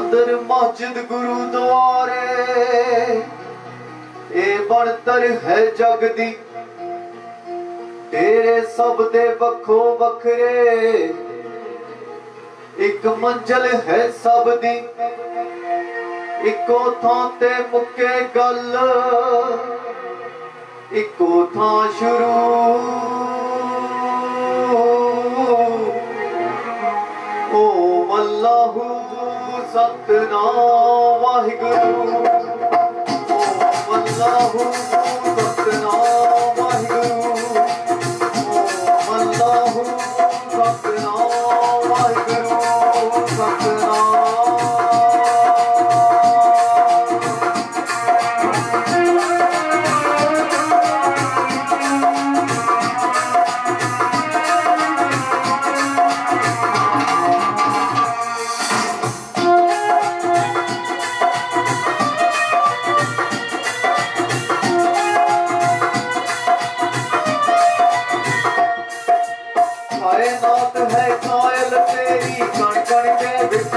ਮੰਦਰ ਮਸਜਿਦ ਗੁਰੂਦੁਆਰੇ ਇਹ ਬਣਤਰ ਹੈ ਜਗ ਦੀ। ਤੇਰੇ ਸਭ ਦੇ ਵੱਖੋ ਵੱਖਰੇ। ਇੱਕ ਮੰਜ਼ਲ ਹੈ ਸਭ ਦੀ। ਇੱਕੋ ਥਾਂ ਤੇ ਮੁੱਕੇ ਗੱਲ। ਇੱਕੋ ਥਾਂ ਸ਼ੁਰੂ। ਓ ਅੱਲਾਹੂ ਸਤਨਾਮ ਵਾਹਿਗੁਰੂ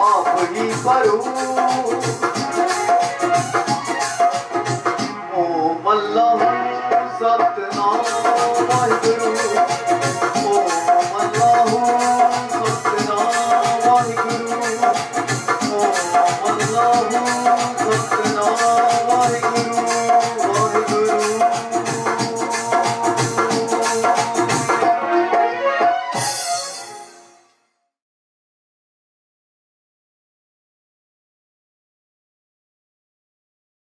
آپ کی بھرو بل ستنا